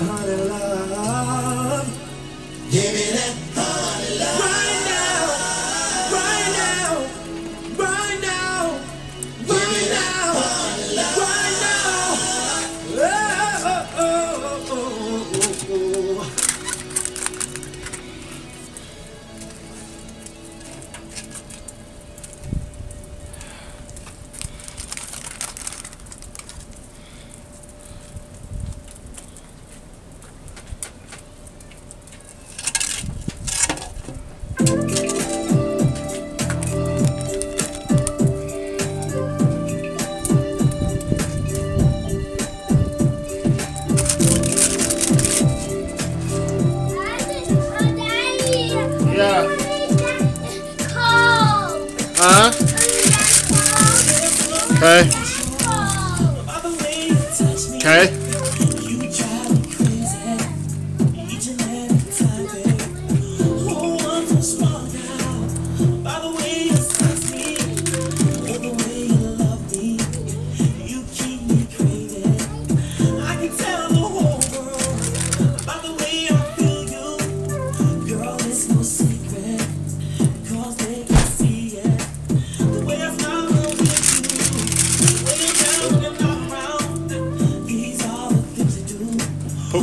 how love. Give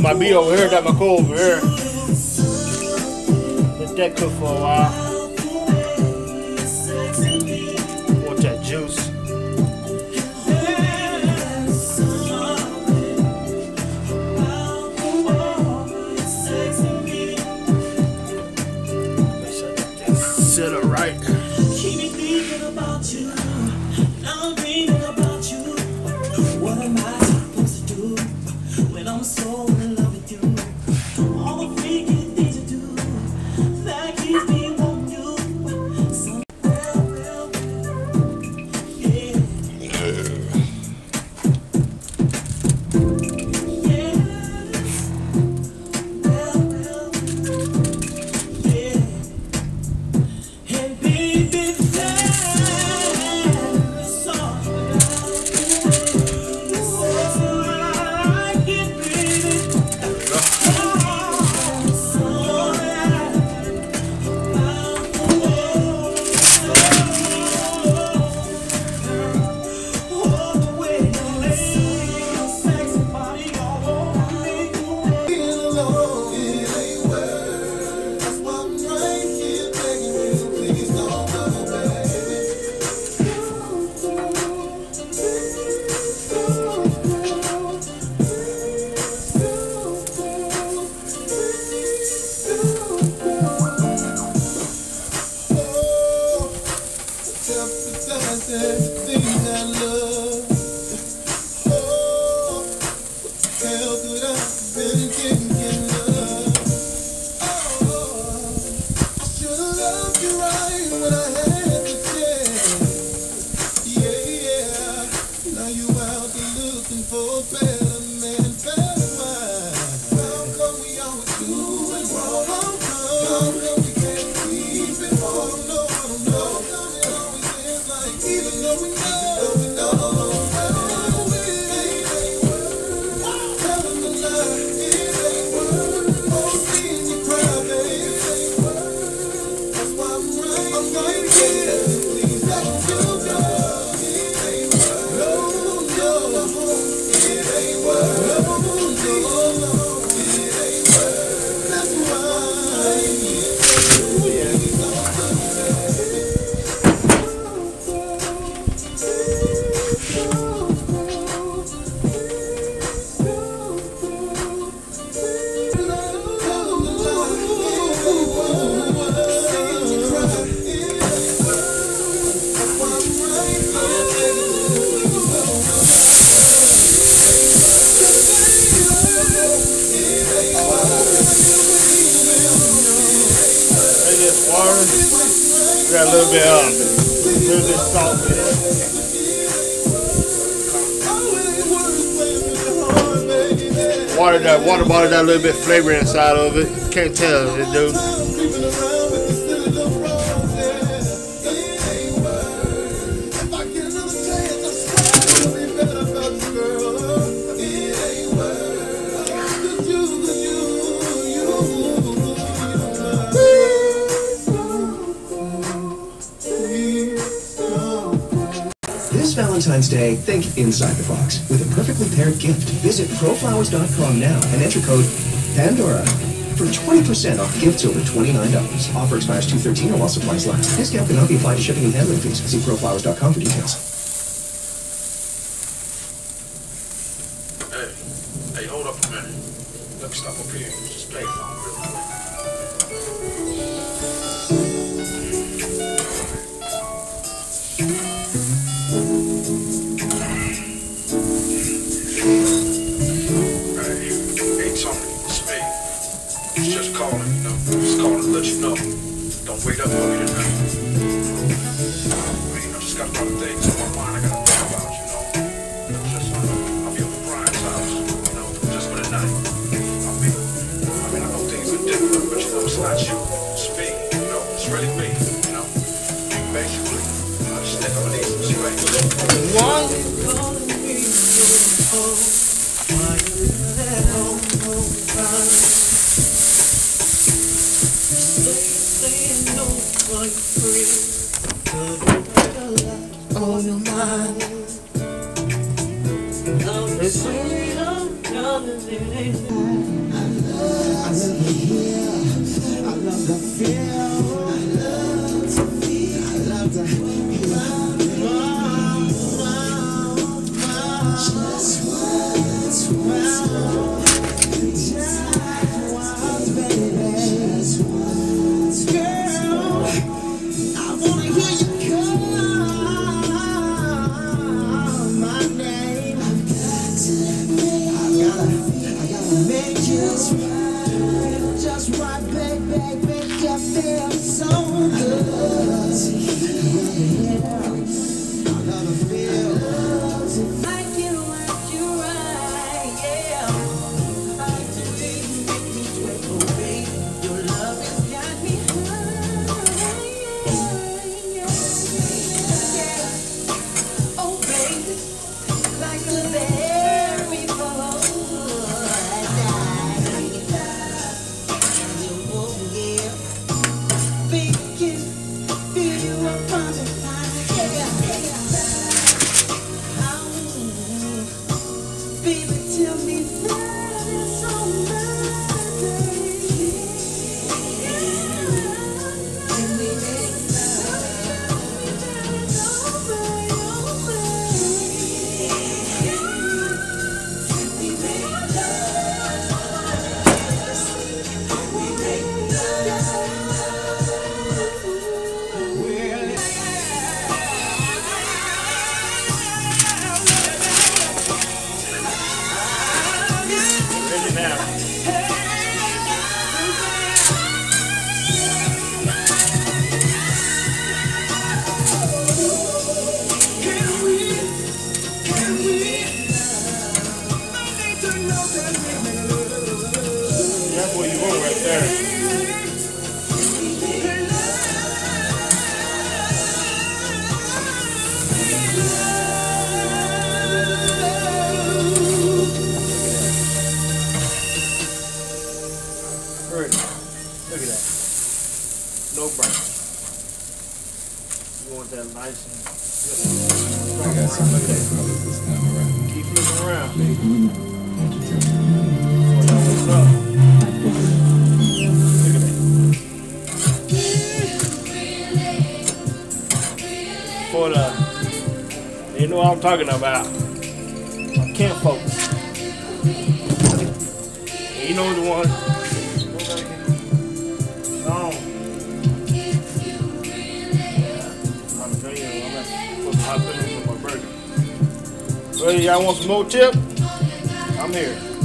my B over here, got my coal over here. Let that cook for a while. Madura, Belgium. water. We got a little bit of a little bit of salt in it. Water that water bottle got a little bit of flavor inside of it. Can't tell it, dude. This Valentine's Day, think inside the box with a perfectly paired gift. Visit proflowers.com now and enter code Pandora for 20% off gifts over $29. Offer expires 213 or while supplies last. Discount cannot be applied to shipping and handling fees. See proflowers.com for details. Hey, hey, hold up a minute. Let me stop up here and payphone real quick. You know. Just calling to let you know. Don't wait up for me tonight. I mean, I just got a lot of things on my mind I gotta I love the feel. I love the feel. Feel so good. Baby, tell me that it's on Ready I'm talking about. My camp folks. You know the one. No. I'm gonna my burger. Ready? Y'all want some more tip? I'm here.